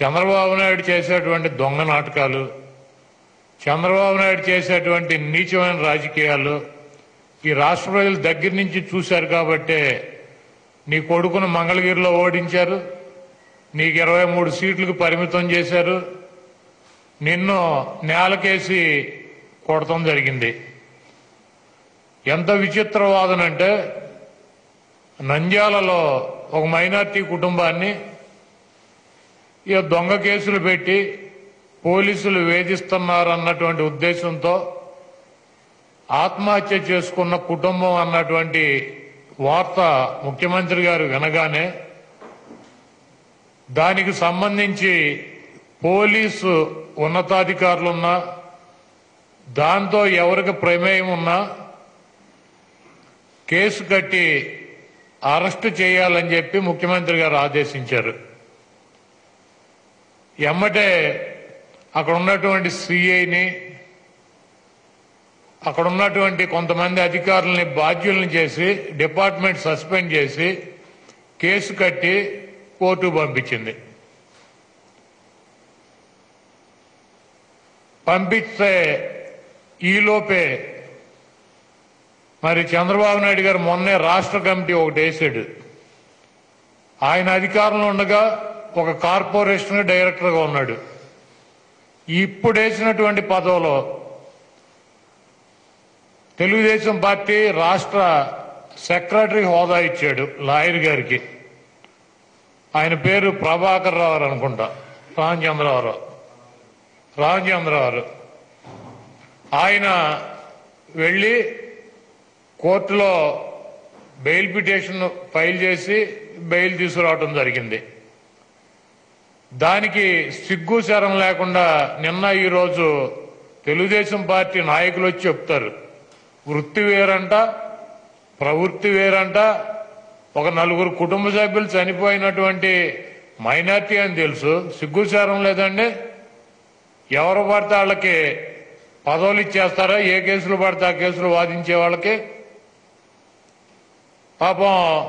చంద్రబాబు నాయుడు చేసేటువంటి దొంగ నాటకాలు చంద్రబాబు నాయుడు చేసేటువంటి నీచమైన రాజకీయాలు ఈ రాష్ట్ర ప్రజలు దగ్గర నుంచి చూశారు కాబట్టే నీ కొడుకును మంగళగిరిలో ఓడించారు నీకు ఇరవై మూడు సీట్లకు పరిమితం చేశారు నిన్ను నేలకేసి కొడటం జరిగింది. ఎంత విచిత్రవాదనంటే నంద్యాలలో ఒక మైనార్టీ కుటుంబాన్ని ఇక దొంగ కేసులు పెట్టి పోలీసులు వేధిస్తున్నారు అన్నటువంటి ఉద్దేశంతో ఆత్మహత్య చేసుకున్న కుటుంబం అన్నటువంటి వార్త ముఖ్యమంత్రి గారు వినగానే దానికి సంబంధించి పోలీసు ఉన్నతాధికారులున్నా దాంతో ఎవరికి ప్రమేయం ఉన్నా కేసు కట్టి అరెస్ట్ చేయాలని చెప్పి ముఖ్యమంత్రి గారు ఆదేశించారు. ఎమ్మటే అక్కడ ఉన్నటువంటి సిఐని అక్కడ ఉన్నటువంటి కొంతమంది అధికారులని బాధ్యులను చేసి డిపార్ట్మెంట్ సస్పెండ్ చేసి కేసు కట్టి కోర్టు పంపించింది. పంపిస్తే ఈలోపే మరి చంద్రబాబు నాయుడు గారు మొన్నే రాష్ట్ర కమిటీ ఒకటి వేసాడు. ఆయన అధికారంలో ఉండగా ఒక కార్పొరేషన్ డైరెక్టర్గా ఉన్నాడు. ఇప్పుడు వేసినటువంటి పదవిలో తెలుగుదేశం పార్టీ రాష్ట్ర సెక్రటరీ హోదా ఇచ్చాడు లాయర్ గారికి. ఆయన పేరు ప్రభాకర్ రావు అనుకుంటా. రామచంద్రరావు. రామచంద్రరావు. ఆయన వెళ్ళి కోర్టులో బెయిల్ పిటిషన్ ఫైల్ చేసి బెయిల్ తీసుకురావడం జరిగింది. దానికి సిగ్గు శరం లేకుండా నిన్న ఈరోజు తెలుగుదేశం పార్టీ నాయకులు వచ్చి చెప్తారు. వృత్తి వేరంట ప్రవృత్తి వేరంట ఒక నలుగురు కుటుంబ సభ్యులు చనిపోయినటువంటి మైనార్టీ అని తెలుసు. సిగ్గు శరం లేదండి. ఎవరు పడితే వాళ్ళకి పదవులు ఇచ్చేస్తారా? ఏ కేసులు పడితే ఆ కేసులు వాదించే వాళ్ళకి? పాపం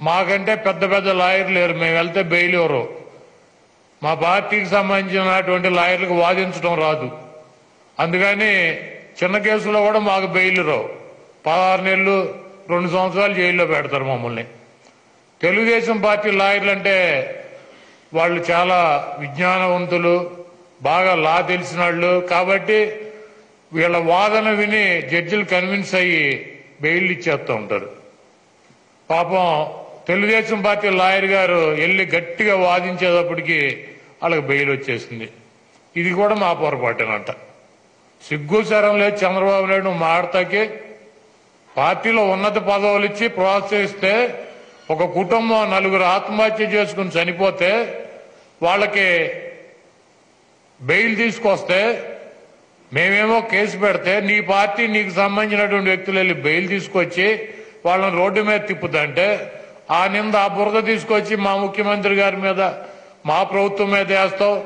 మాకంటే పెద్ద పెద్ద లాయర్లు లేరు. మేము వెళ్తే బెయిల్ ఎవరు? మా పార్టీకి సంబంధించినటువంటి లాయర్లకు వాదించడం రాదు. అందుకని చిన్న కేసులో కూడా మాకు బెయిల్ రావు. పదహారు నెలలు రెండు సంవత్సరాలు జైల్లో పెడతారు మమ్మల్ని. తెలుగుదేశం పార్టీ లాయర్లు అంటే వాళ్ళు చాలా విజ్ఞానవంతులు బాగా లా తెలిసిన వాళ్ళు. కాబట్టి వీళ్ళ వాదన విని జడ్జిలు కన్విన్స్ అయ్యి బెయిల్ ఇచ్చేస్తూ ఉంటారు. పాపం తెలుగుదేశం పార్టీ లాయర్ గారు వెళ్ళి గట్టిగా వాదించేటప్పటికి వాళ్ళకి బెయిల్ వచ్చేసింది. ఇది కూడా మా పొరపాటేనంట. సిగ్గు శరం లేదు చంద్రబాబు నాయుడు మాడతాకి పార్టీలో ఉన్నత పదవులు ఇచ్చి ప్రోత్సహిస్తే ఒక కుటుంబం నలుగురు ఆత్మహత్య చేసుకుని చనిపోతే వాళ్ళకి బెయిల్ తీసుకొస్తే మేమేమో కేసు పెడితే నీ పార్టీ నీకు సంబంధించినటువంటి వ్యక్తులు వెళ్ళి బెయిల్ తీసుకొచ్చి వాళ్ళని రోడ్డు మీద తిప్పుతుంటే ఆ నింద ఆ బురద తీసుకొచ్చి మా ముఖ్యమంత్రి గారి మీద మా ప్రభుత్వం మీద వేస్తావు.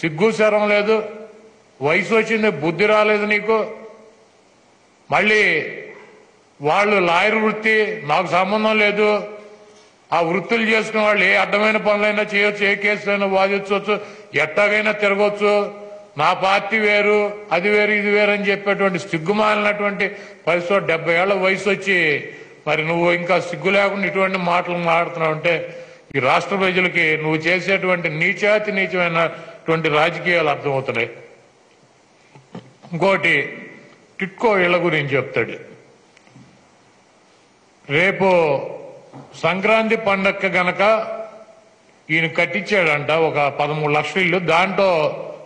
సిగ్గు శరం లేదు. వయసు వచ్చింది బుద్ధి రాలేదు నీకు. మళ్ళీ వాళ్ళు లాయర్ వృత్తి నాకు సంబంధం లేదు. ఆ వృత్తులు చేసుకున్న వాళ్ళు ఏ అడ్డమైన పనులైనా చేయొచ్చు ఏ కేసులైనా వాదించవచ్చు ఎట్టాగైనా తిరగొచ్చు. నా పార్టీ వేరు అది వేరు ఇది వేరు అని చెప్పేటువంటి సిగ్గుమాలినటువంటి పరిస్థితి డెబ్బై ఏళ్ళ వయసు వచ్చి మరి నువ్వు ఇంకా సిగ్గు లేకుండా ఇటువంటి మాటలు మాట్లాడుతున్నావు అంటే ఈ రాష్ట్ర ప్రజలకి నువ్వు చేసేటువంటి నీచాతి నీచమైనటువంటి రాజకీయాలు అర్థమవుతున్నాయి. ఇంకోటి టిట్కో ఇళ్ళ గురించి చెప్తాడు. రేపు సంక్రాంతి పండగ గనక ఈయన కట్టించాడంట ఒక పదమూడు లక్షల ఇల్లు దాంట్లో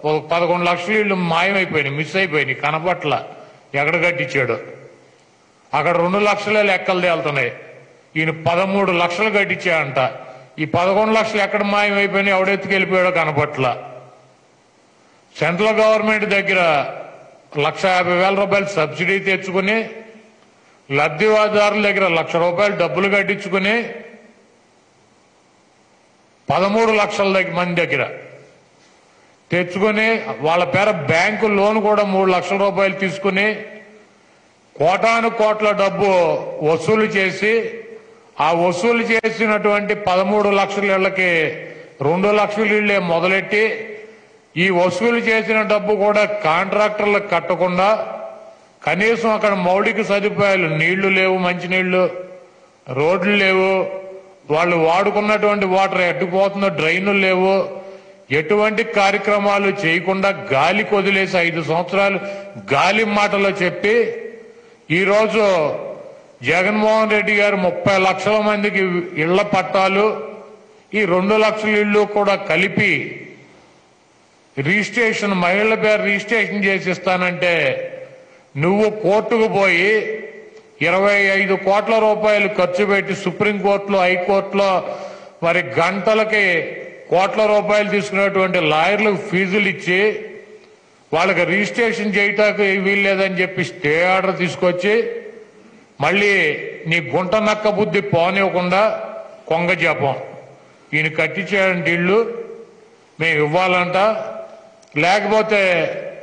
ఒక పదకొండు లక్షల ఇల్లు మాయమైపోయినాయి మిస్ అయిపోయినాయి కనపట్ల. ఎక్కడ కట్టించాడు? అక్కడ రెండు లక్షలే లెక్కలు తేలుతున్నాయి ఈయన పదమూడు లక్షలు కట్టించాడంట. ఈ పదకొండు లక్షలు ఎక్కడ మాయమైపోయినాయి? ఎవడెత్తుకు వెళ్ళిపోయాడో కనపట్ల. సెంట్రల్ గవర్నమెంట్ దగ్గర లక్ష యాభై వేల రూపాయలు సబ్సిడీ తెచ్చుకుని లబ్ధిదారుల దగ్గర లక్ష రూపాయలు డబ్బులు కట్టించుకుని పదమూడు లక్షల దగ్గర మంది దగ్గర తెచ్చుకొని వాళ్ళ పేర బ్యాంకు లోన్ కూడా మూడు లక్షల రూపాయలు తీసుకుని కోటాను కోట్ల డబ్బు వసూలు చేసి ఆ వసూలు చేసినటువంటి పదమూడు లక్షల ఇళ్ళకి రెండు లక్షల ఇళ్ళే మొదలెట్టి ఈ వసూలు చేసిన డబ్బు కూడా కాంట్రాక్టర్లకు కట్టకుండా కనీసం అక్కడ మౌలిక సదుపాయాలు నీళ్ళు లేవు మంచినీళ్ళు రోడ్లు లేవు వాళ్ళు వాడుకున్నటువంటి వాటర్ ఎట్టుపోతుందో డ్రైన్లు లేవు ఎటువంటి కార్యక్రమాలు చేయకుండా గాలి కొదిలేసి ఐదు సంవత్సరాలు గాలి మాటలో చెప్పి ఈరోజు జగన్మోహన్ రెడ్డి గారు ముప్పై లక్షల మందికి ఇళ్ళ పట్టాలు ఈ రెండు లక్షల ఇళ్ళు కూడా కలిపి రిజిస్ట్రేషన్ మహిళల పేరు రిజిస్ట్రేషన్ చేసి ఇస్తానంటే నువ్వు కోర్టుకు పోయి ఇరవై ఐదు కోట్ల రూపాయలు ఖర్చు పెట్టి సుప్రీంకోర్టులో హైకోర్టులో మరి గంటలకి కోట్ల రూపాయలు తీసుకున్నటువంటి లాయర్లకు ఫీజులు ఇచ్చి వాళ్ళకి రిజిస్ట్రేషన్ చేయటానికి వీల్లేదని చెప్పి స్టే ఆర్డర్ తీసుకొచ్చి మళ్ళీ నీ గుంట నక్క బుద్ధి పోనివ్వకుండా కొంగ జపం. ఈయన కట్టించేయండి ఇళ్ళు మేము ఇవ్వాలంట. లేకపోతే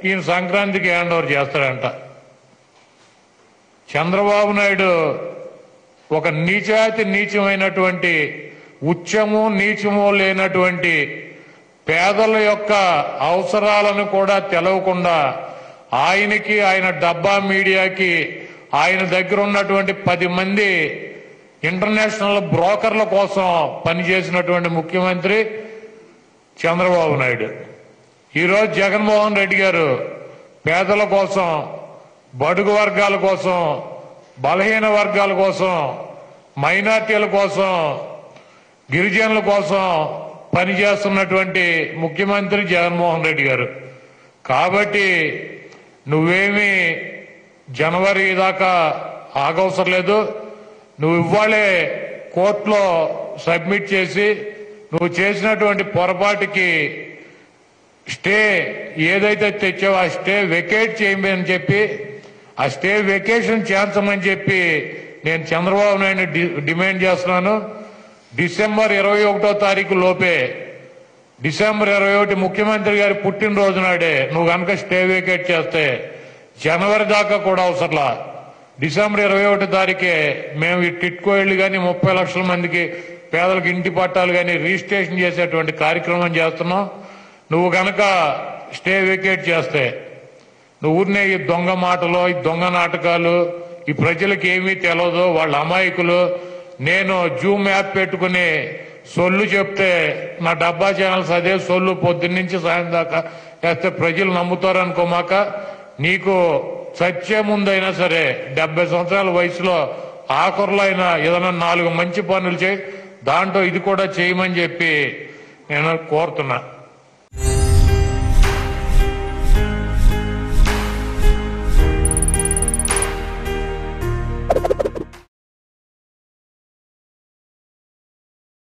ఈయన సంక్రాంతికి హ్యాండ్ ఓవర్ చేస్తాడంట. చంద్రబాబు నాయుడు ఒక నీచాతి నీచమైనటువంటి ఉచ్చము నీచము లేనటువంటి పేదల యొక్క అవసరాలను కూడా తెలవకుండా ఆయనకి ఆయన డబ్బా మీడియాకి ఆయన దగ్గర ఉన్నటువంటి పది మంది ఇంటర్నేషనల్ బ్రోకర్ల కోసం పనిచేసినటువంటి ముఖ్యమంత్రి చంద్రబాబు నాయుడు. ఈరోజు జగన్మోహన్ రెడ్డి గారు పేదల కోసం బడుగు వర్గాల కోసం బలహీన వర్గాల కోసం మైనార్టీల కోసం గిరిజనుల కోసం పనిచేస్తున్నటువంటి ముఖ్యమంత్రి జగన్మోహన్ రెడ్డి గారు. కాబట్టి నువ్వేమి జనవరి దాకా ఆగవసరం లేదు. నువ్వు ఇవ్వాలే కోర్టులో సబ్మిట్ చేసి నువ్వు చేసినటువంటి పొరపాటుకి స్టే ఏదైతే తెచ్చావో ఆ స్టే వెకేట్ చేయమని చెప్పి ఆ స్టే వెకేషన్ చేర్చమని చెప్పి నేను చంద్రబాబు నాయుడు డిమాండ్ చేస్తున్నాను. డిసెంబర్ ఇరవై ఒకటో తారీఖు లోపే డిసెంబర్ ఇరవై ఒకటి ముఖ్యమంత్రి గారి పుట్టినరోజు నాడే నువ్వు కనుక స్టే వేకేట్ చేస్తే జనవరి దాకా కూడా అవసరంలా. డిసెంబర్ ఇరవై ఒకటి తారీఖే మేము ఈ టిట్కో ఇళ్ళు కానీ ముప్పై లక్షల మందికి పేదలకు ఇంటి పట్టాలు కానీ రిజిస్ట్రేషన్ చేసేటువంటి కార్యక్రమం చేస్తున్నాం. నువ్వు కనుక స్టే వేకేట్ చేస్తే నువ్వు ఊరినే ఈ దొంగ మాటలు ఈ దొంగ నాటకాలు ఈ ప్రజలకు ఏమీ తెలియదు వాళ్ళ అమాయకులు నేను జూమ్ యాప్ పెట్టుకుని సొల్లు చెప్తే నా డబ్బా ఛానల్స్ అదే సొల్లు పొద్దున్నుంచి సాయం దాకా వేస్తే ప్రజలు నమ్ముతారనుకోమాక నీకు చచ్చే ముందైనా సరే డెబ్బై సంవత్సరాల వయసులో ఆఖరులో అయినా ఏదైనా నాలుగు మంచి పనులు చేయి దాంట్లో ఇది కూడా చేయమని చెప్పి నేను కోరుతున్నా.